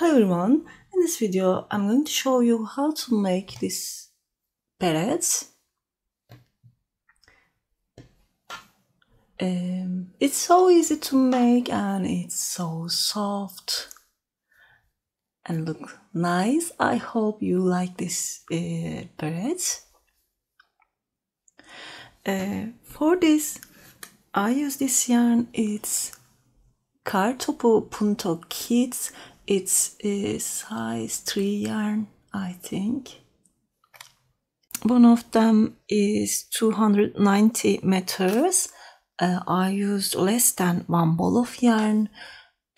Hi everyone, in this video I'm going to show you how to make this beret. Um, it's so easy to make and it's so soft and look nice. I hope you like this uh, beret. Uh, for this I use this yarn, it's Kartopu Punto Kids it's a size 3 yarn, I think. One of them is 290 meters. Uh, I used less than one ball of yarn.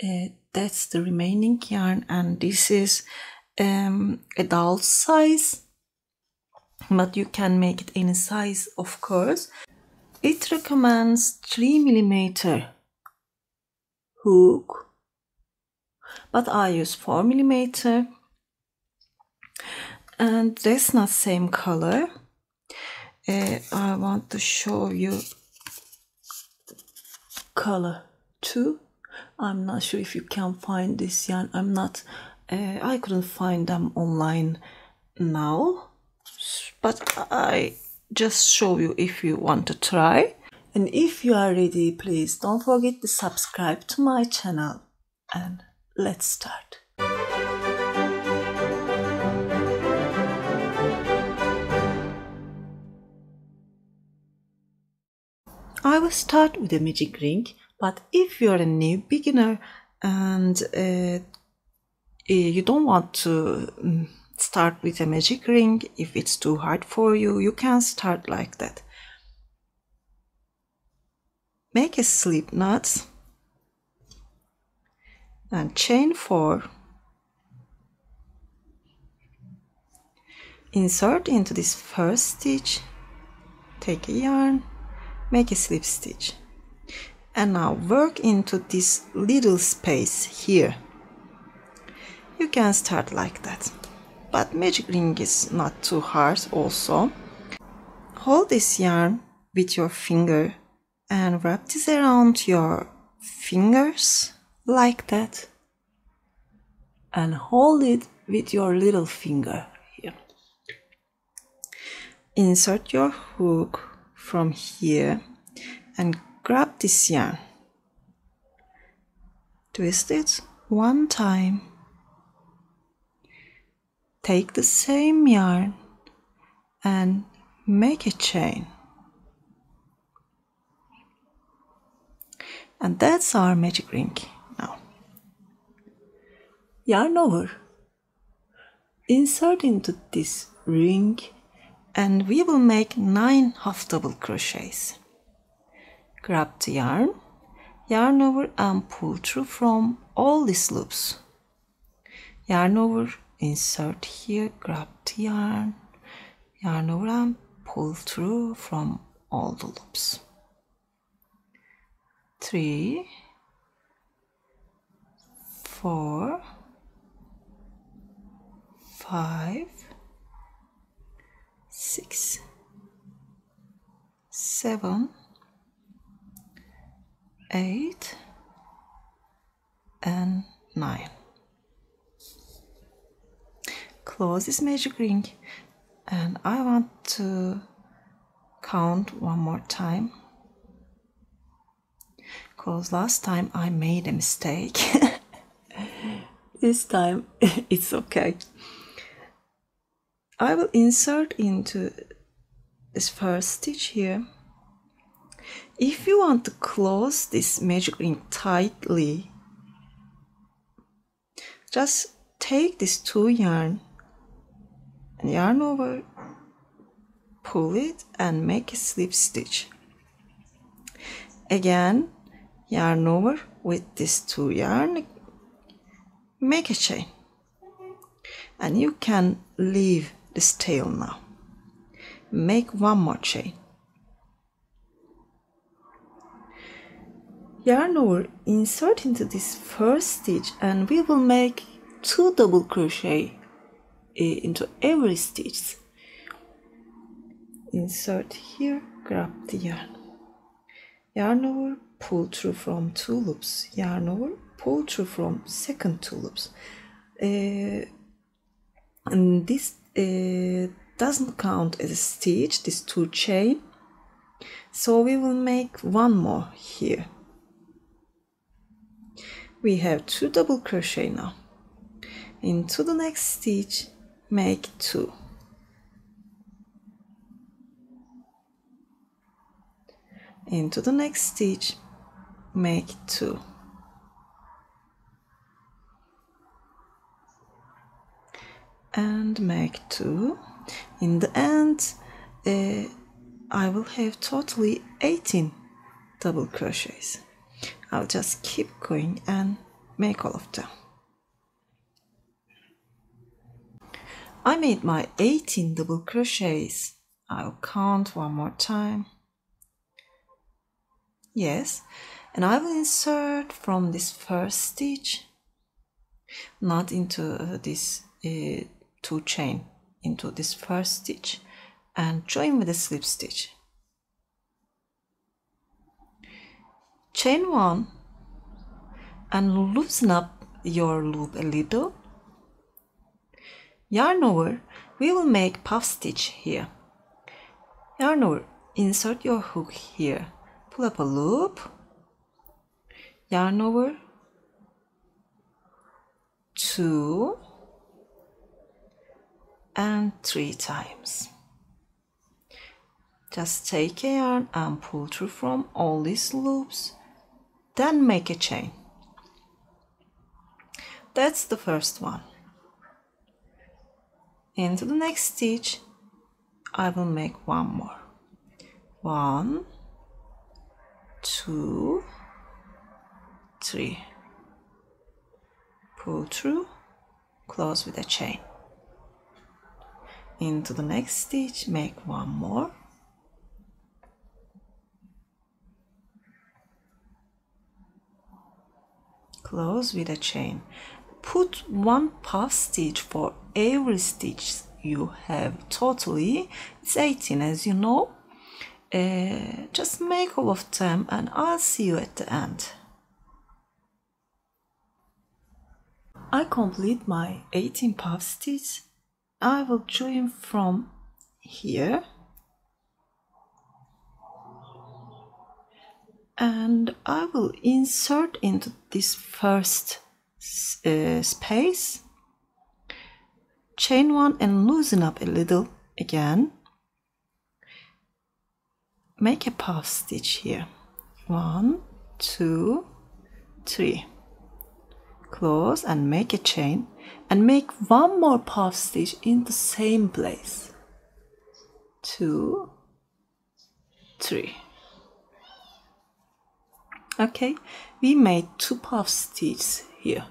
Uh, that's the remaining yarn, and this is um, adult size, but you can make it any size, of course. It recommends 3 millimeter hook but I use 4 millimeter. And that's not same color. Uh, I want to show you color 2 I'm not sure if you can find this yarn I'm not uh, I couldn't find them online now but I just show you if you want to try. And if you are ready please don't forget to subscribe to my channel and let's start. I will start with a magic ring, but if you're a new beginner and uh, you don't want to mm, start with a magic ring, if it's too hard for you, you can start like that. Make a slip knot and chain 4 insert into this first stitch. Take a yarn. Make a slip stitch. And now work into this little space here. You can start like that. But magic ring is not too hard also. Hold this yarn with your finger and wrap this around your fingers like that and hold it with your little finger here. Insert your hook from here and grab this yarn. Twist it one time. Take the same yarn and make a chain. And that's our magic ring yarn over. Insert into this ring and we will make nine half double crochets. Grab the yarn yarn over and pull through from all these loops. Yarn over insert here grab the yarn yarn over and pull through from all the loops. Three four five, six, seven, eight, and nine. Close this magic ring, and I want to count one more time because last time I made a mistake. this time it's okay. I will insert into this first stitch here. If you want to close this magic ring tightly, just take this two yarn and yarn over, pull it and make a slip stitch. Again, yarn over with this two yarn, make a chain. And you can leave this tail now. Make one more chain. Yarn over, insert into this first stitch and we will make two double crochet eh, into every stitch. Insert here, grab the yarn. Yarn over, pull through from two loops. Yarn over, pull through from second two loops. uh, and this uh, doesn't count as a stitch this two chain. So we will make one more here. We have two double crochet now. Into the next stitch make two. Into the next stitch make two and make two in the end uh, I will have totally 18 double crochets. I'll just keep going and make all of them. I made my 18 double crochets. I'll count one more time. Yes and I will insert from this first stitch not into this uh, two chain into this first stitch and join with a slip stitch. Chain one and loosen up your loop a little. Yarn over we will make puff stitch here. Yarn over insert your hook here. Pull up a loop. Yarn over. Two and three times. Just take a yarn and pull through from all these loops then make a chain. That's the first one. Into the next stitch I will make one more. One two three. Pull through close with a chain into the next stitch make one more. Close with a chain. Put one puff stitch for every stitch you have. Totally it's 18 as you know. Uh, just make all of them and I'll see you at the end. I complete my 18 puff stitch I will join from here. And I will insert into this first uh, space. Chain one and loosen up a little again. Make a puff stitch here. One two three. Close and make a chain and make one more puff stitch in the same place. Two. Three. Okay we made two puff stitches here.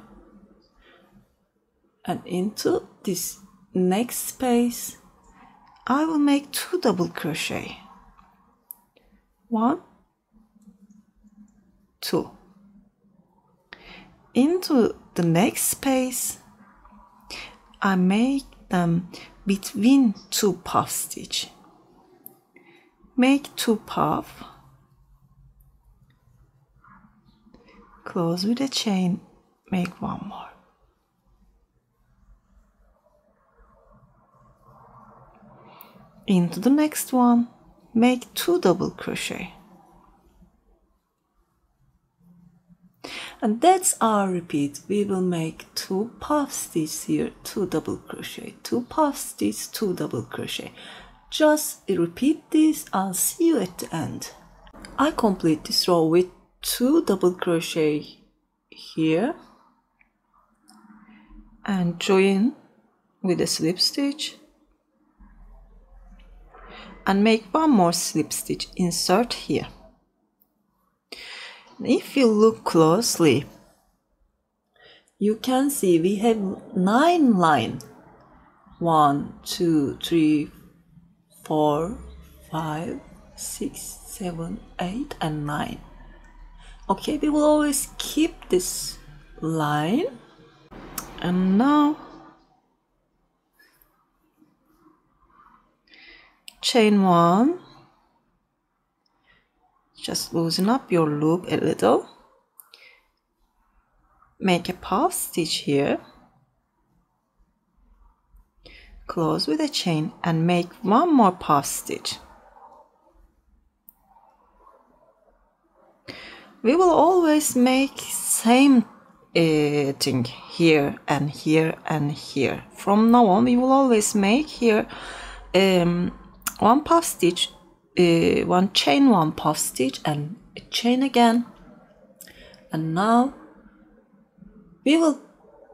And into this next space I will make two double crochet. One. Two. Into the next space I make them between two puff stitch. Make two puff. Close with a chain make one more. Into the next one make two double crochet and that's our repeat. We will make two puff stitches here two double crochet two puff stitches two double crochet. Just repeat this i'll see you at the end. I complete this row with two double crochet here and join with a slip stitch. And make one more slip stitch insert here if you look closely you can see we have nine line. One two three four five six seven eight and nine. Okay we will always keep this line. And now chain one just loosen up your loop a little. Make a puff stitch here. Close with a chain and make one more puff stitch. We will always make same uh, thing here and here and here. From now on we will always make here um, one puff stitch uh, one chain one puff stitch and a chain again. And now we will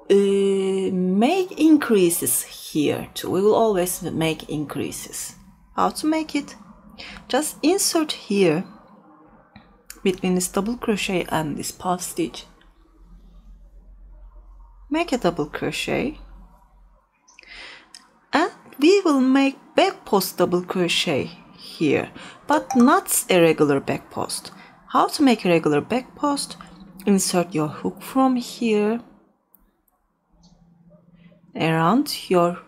uh, make increases here too. We will always make increases. How to make it? Just insert here between this double crochet and this puff stitch make a double crochet. And we will make back post double crochet here but not a regular back post. How to make a regular back post? Insert your hook from here around your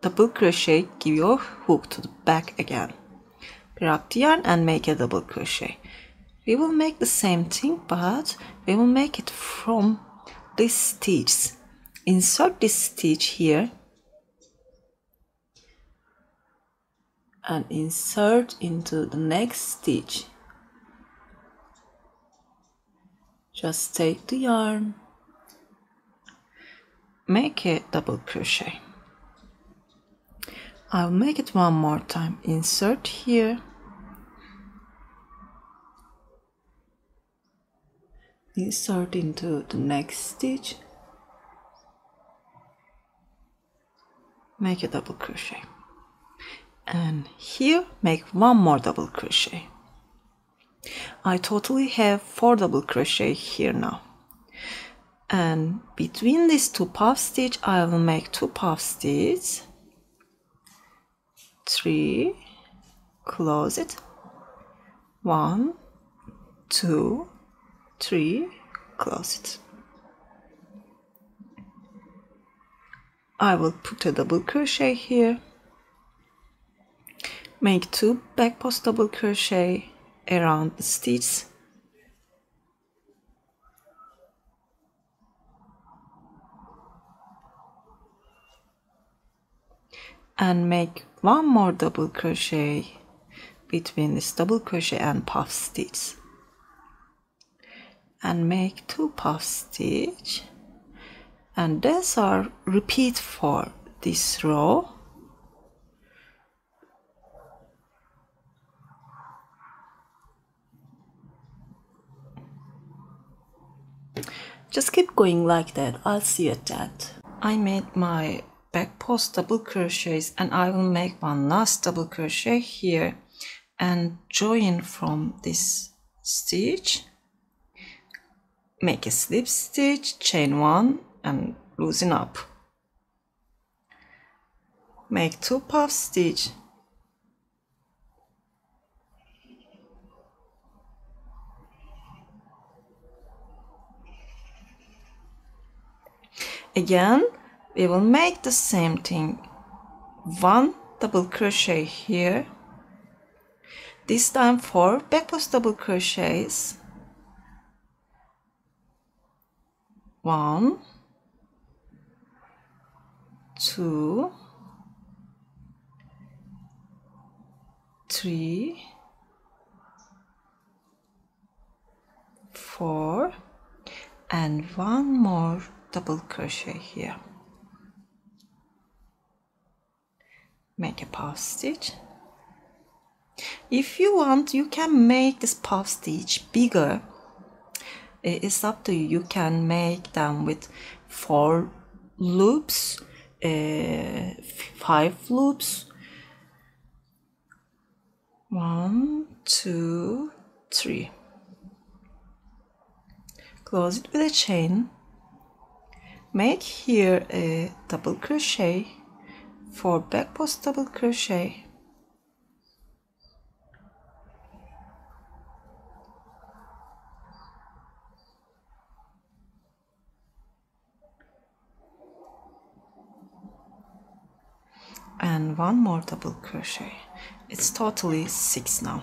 double crochet. Give your hook to the back again. Grab the yarn and make a double crochet. We will make the same thing but we will make it from this stitch insert this stitch here and insert into the next stitch. Just take the yarn. Make a double crochet. I'll make it one more time. Insert here. Insert into the next stitch. Make a double crochet and here make one more double crochet. I totally have four double crochet here now. And between these two puff stitch I will make two puff stitch three close it. One two three close it. I will put a double crochet here make two back post double crochet around the stitch. And make one more double crochet between this double crochet and puff stitch. And make two puff stitch. And these are repeat for this row just keep going like that. I'll see you at that. I made my back post double crochets and i will make one last double crochet here and join from this stitch. Make a slip stitch chain one and loosen up. Make two puff stitch again we will make the same thing. One double crochet here. This time for back post double crochets. One. Two. Three. Four. And one more double crochet here. Make a puff stitch. If you want you can make this puff stitch bigger. It's up to you. You can make them with four loops uh, five loops. One two three. Close it with a chain make here a double crochet for back post double crochet. And one more double crochet. It's totally six now.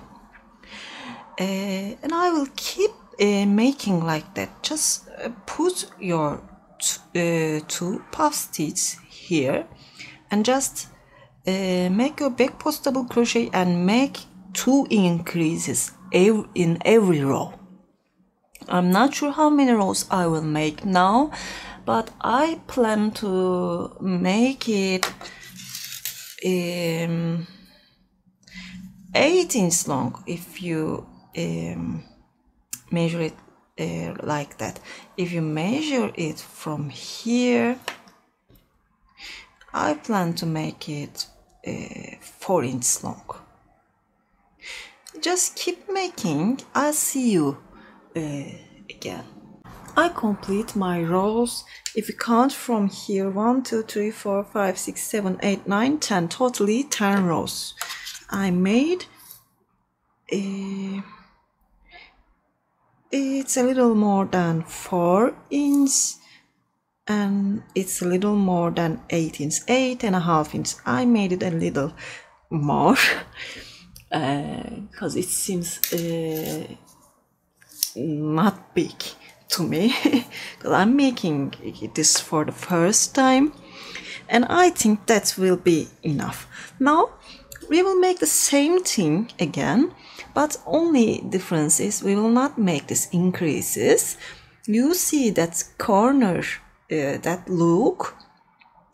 Uh, and I will keep uh, making like that. Just uh, put your uh, two puff stitches here and just uh, make your back post double crochet and make two increases in every row. I'm not sure how many rows I will make now but I plan to make it um, 8 inch long if you um, measure it uh, like that if you measure it from here I plan to make it uh, 4 inch long just keep making I'll see you uh, again I complete my rows. If you count from here 1, 2, 3, 4, 5, 6, 7, 8, 9, 10, totally 10 rows. I made a, it's a little more than 4 inch and it's a little more than 8 inch, 8 and a half inch. I made it a little more because uh, it seems uh, not big to me because I'm making this for the first time and I think that will be enough. Now we will make the same thing again but only difference is we will not make this increases. You see that corner, uh, that look,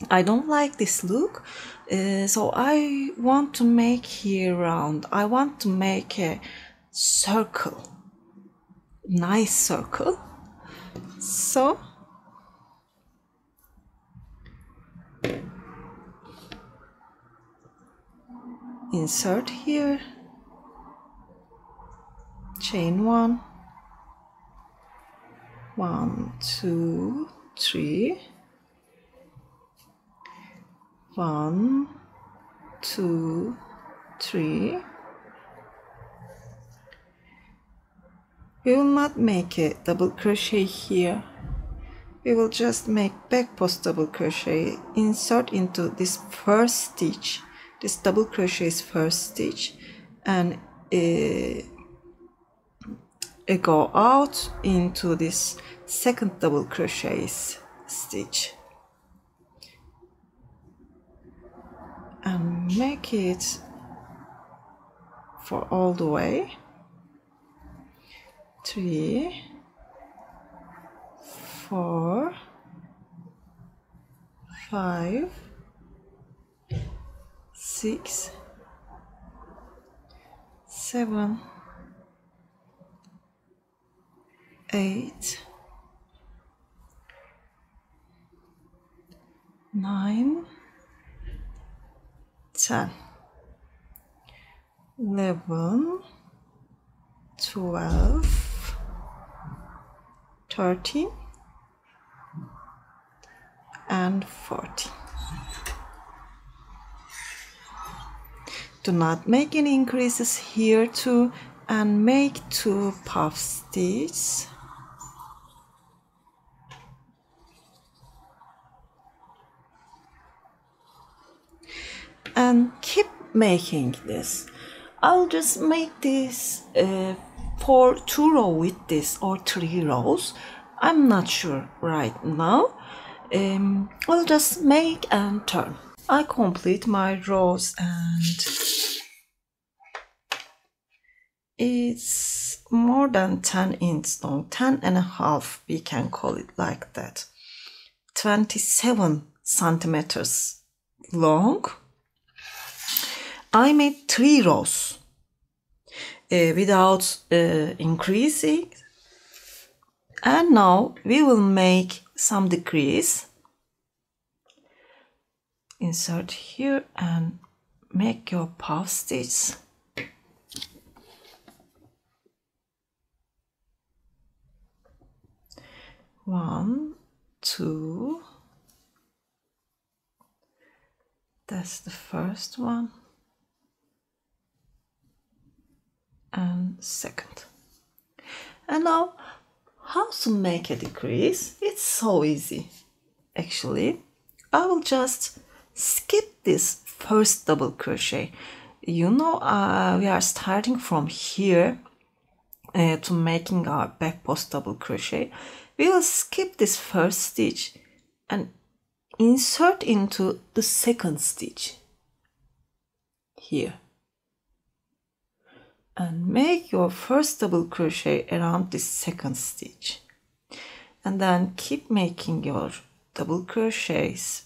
I don't like this look. Uh, so I want to make here round, I want to make a circle, nice circle. So insert here chain one. One two three. One two three. We will not make a double crochet here. We will just make back post double crochet insert into this first stitch. This double crochet is first stitch. And uh, go out into this second double crochet stitch. And make it for all the way. Three, four, five, six, seven, eight, nine, ten, eleven, twelve. 13 and 14 do not make any increases here too and make two puff stitches and keep making this. I'll just make this uh, for two row with this or three rows. I'm not sure right now. Um, i'll just make and turn. I complete my rows and it's more than 10 inch long 10 and a half we can call it like that. 27 centimeters long i made three rows uh, without uh, increasing. And now we will make some decrease. Insert here and make your puff stitch one two. That's the first one and second. And now, how to make a decrease? It's so easy. Actually, I will just skip this first double crochet. You know, uh, we are starting from here uh, to making our back post double crochet. We will skip this first stitch and insert into the second stitch here and make your first double crochet around this second stitch. And then keep making your double crochets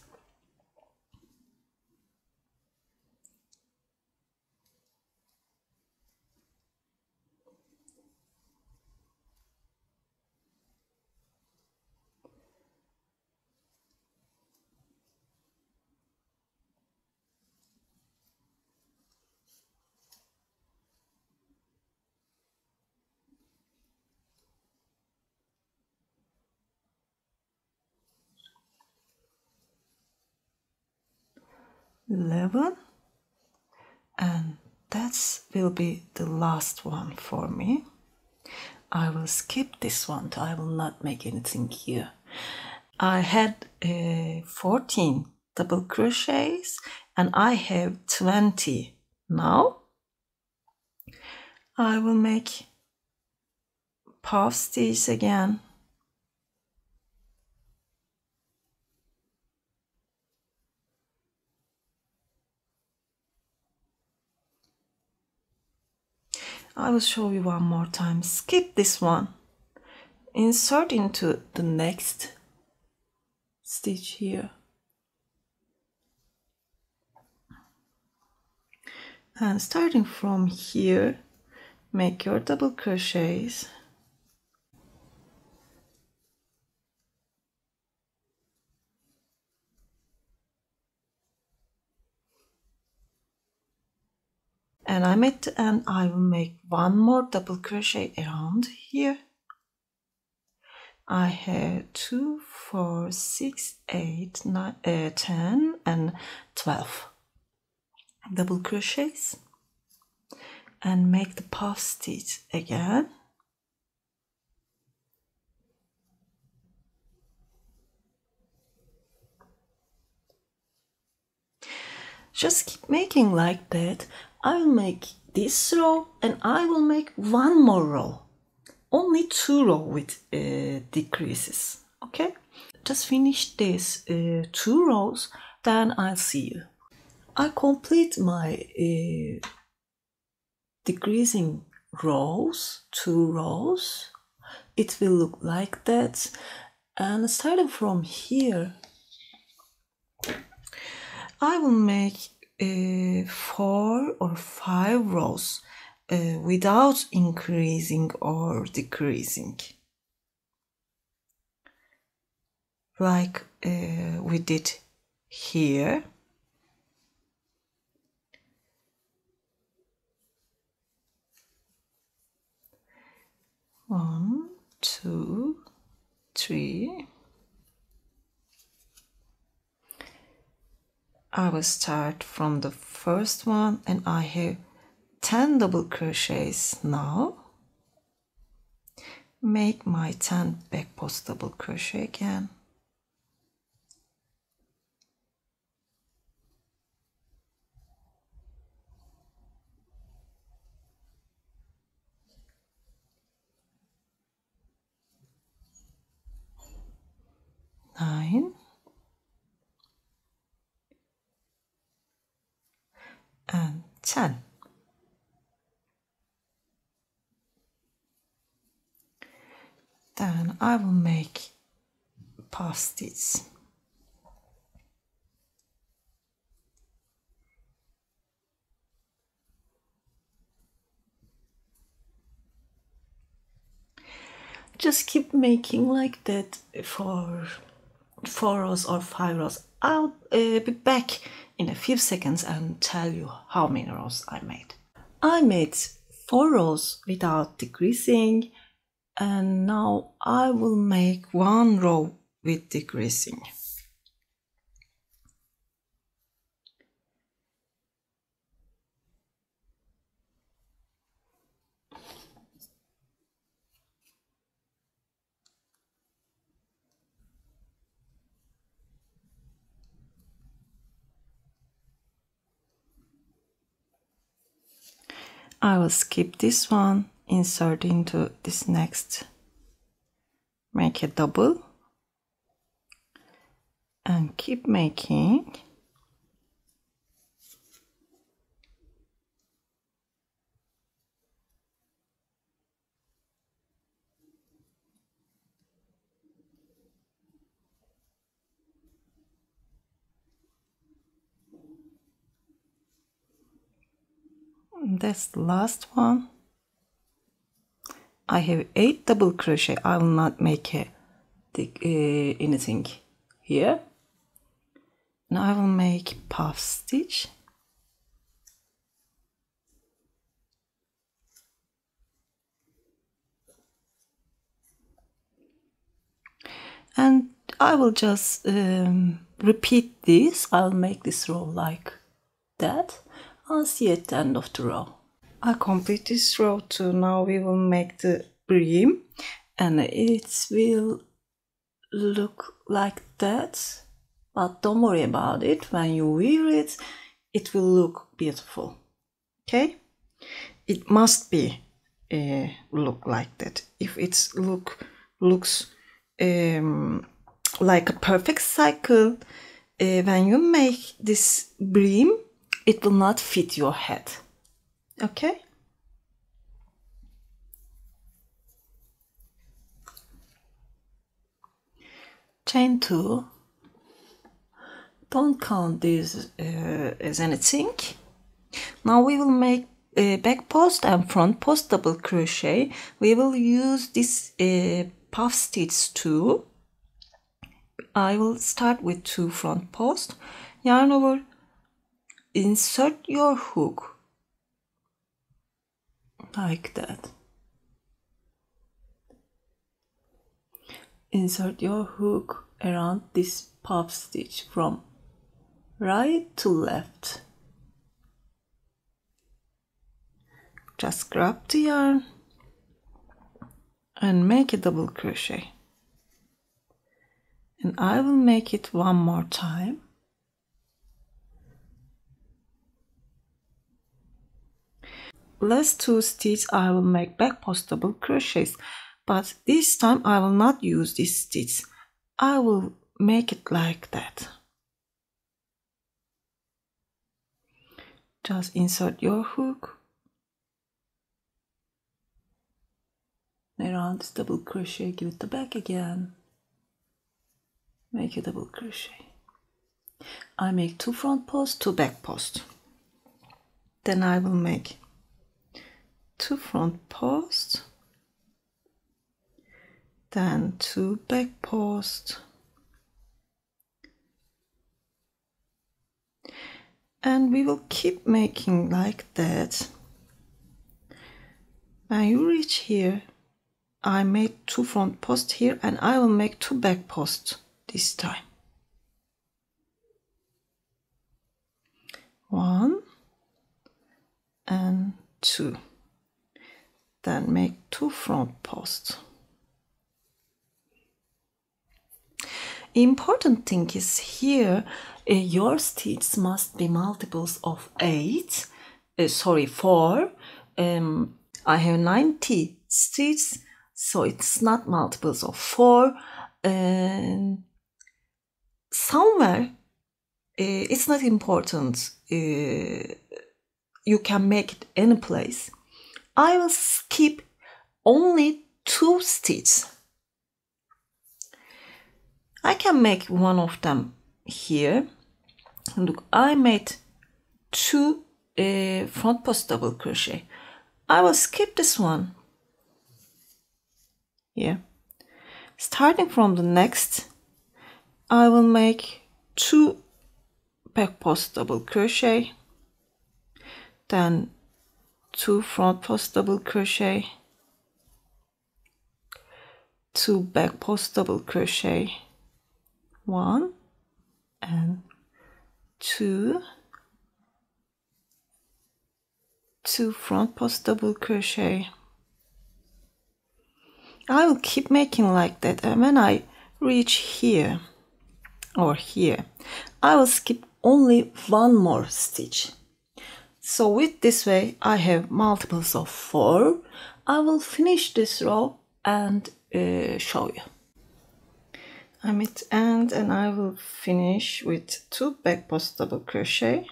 11 and that will be the last one for me. I will skip this one I will not make anything here. I had uh, 14 double crochets and I have 20 now. I will make puff stitch again I will show you one more time. Skip this one. Insert into the next stitch here. And starting from here, make your double crochets. And I'm at end I will make one more double crochet around here. I have two, four, six, eight, nine, uh, 10 and 12 double crochets. And make the puff stitch again. Just keep making like that I will make this row and I will make one more row only two row with uh, decreases okay? Just finish this uh, two rows then I'll see you. I complete my uh, decreasing rows two rows it will look like that. And starting from here I will make uh, four or five rows uh, without increasing or decreasing. Like uh, we did here. One two three I will start from the first one and I have 10 double crochets now. Make my 10 back post double crochet again. Nine and 10. Then I will make pasties. Just keep making like that for four rows or five rows. I'll uh, be back in a few seconds and tell you how many rows I made. I made four rows without decreasing and now I will make one row with decreasing. I will skip this one, insert into this next, make a double, and keep making. That's the last one. I have eight double crochet. I will not make a, uh, anything here. Now I will make puff stitch. And I will just um, repeat this. I'll make this row like that I'll see at the end of the row? I complete this row too now we will make the brim and it will look like that. But don't worry about it. When you wear it it will look beautiful. Okay? It must be uh, look like that. If it's look looks um, like a perfect cycle uh, when you make this brim it will not fit your head. Okay. Chain two. Don't count this uh, as anything. Now we will make uh, back post and front post double crochet. We will use this uh, puff stitch too. I will start with two front post yarn over insert your hook like that. Insert your hook around this puff stitch from right to left. Just grab the yarn and make a double crochet. And I will make it one more time last two stitches I will make back post double crochets. But this time I will not use this stitch. I will make it like that. Just insert your hook. Around this double crochet give it the back again. Make a double crochet. I make two front posts two back posts. Then I will make two front posts then two back posts and we will keep making like that when you reach here I made two front posts here and I will make two back posts this time. One and two. Then make two front posts. Important thing is here uh, your stitches must be multiples of 8 uh, sorry 4 um, I have 90 stitches so it's not multiples of 4 and somewhere uh, it's not important uh, you can make it any place i will skip only two stitches i can make one of them here. Look i made two uh, front post double crochet. I will skip this one. Here starting from the next I will make two back post double crochet. Then two front post double crochet two back post double crochet one and two two front post double crochet. I will keep making like that and when I reach here or here I will skip only one more stitch so with this way I have multiples of four. I will finish this row and uh, show you. I'm at end and I will finish with two back post double crochet.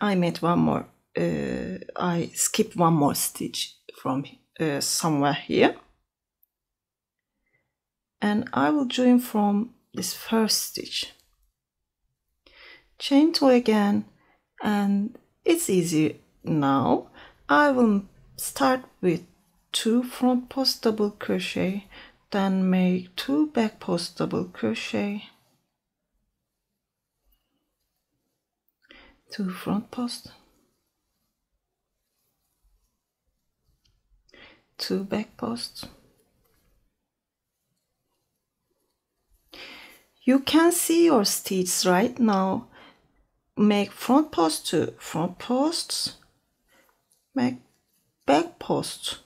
I made one more uh, I skip one more stitch from uh, somewhere here. And I will join from this first stitch. Chain two again and it's easy now. I will start with two front post double crochet then make two back post double crochet. Two front post. Two back posts you can see your stitches right now make front post to front posts make back post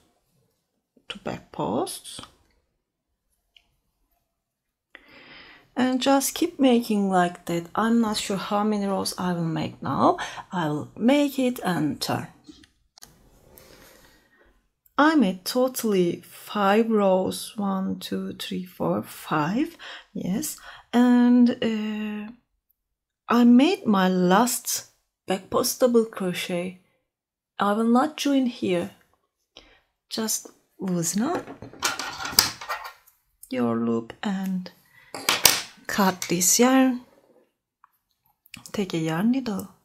to back posts and just keep making like that. I'm not sure how many rows i will make now. I'll make it and turn. I made totally five rows. One, two, three, four, five. Yes, and uh, I made my last back post double crochet. I will not join here. Just loosen up your loop and cut this yarn. Take a yarn needle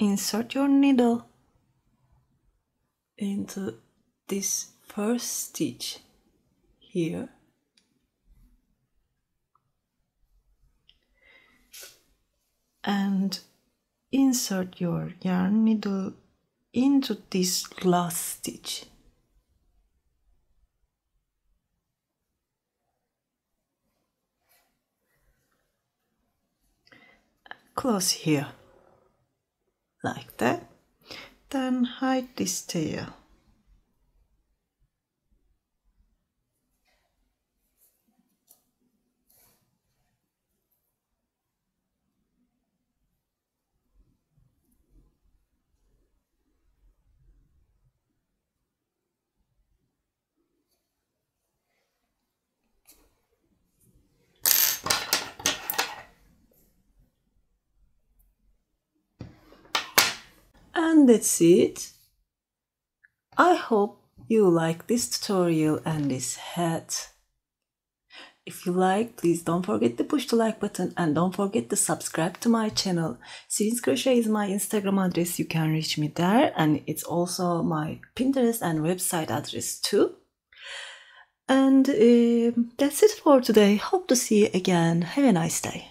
insert your needle into this first stitch here. And insert your yarn needle into this last stitch. Close here like that. Then hide this tail and that's it. I hope you like this tutorial and this hat. If you like, please don't forget to push the like button and don't forget to subscribe to my channel. Sirin's Crochet is my Instagram address, you can reach me there and it's also my Pinterest and website address too. And uh, that's it for today. Hope to see you again. Have a nice day.